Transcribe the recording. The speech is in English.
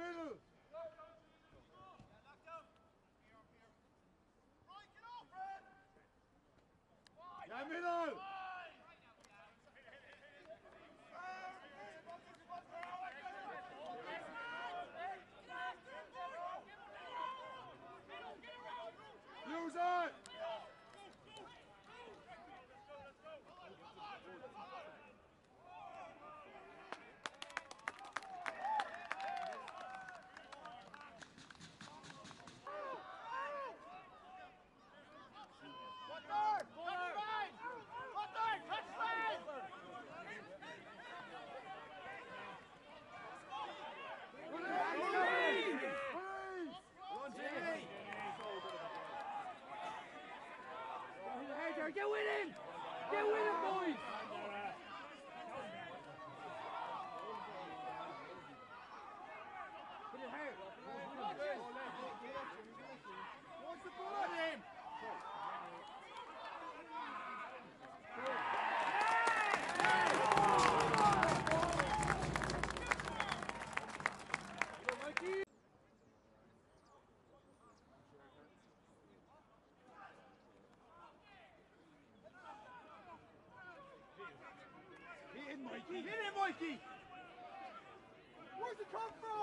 middle. Yeah, middle. Use it. Get with him! Get with him, boys! Him, Mikey! Where's it come from?